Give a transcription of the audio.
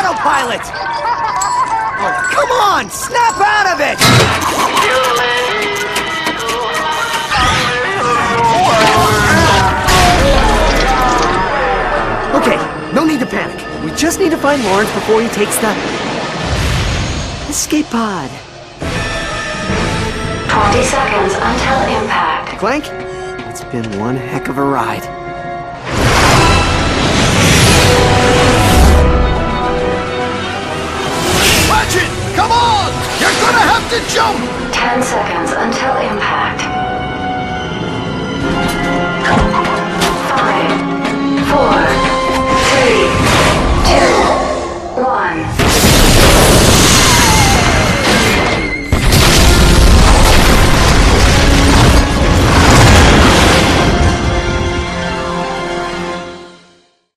autopilot! Oh, come on! Snap out of it! Okay, no need to panic. We just need to find Lawrence before he takes the... escape pod. 20 seconds until impact. Clank, it's been one heck of a ride. Jump! 10 seconds until impact.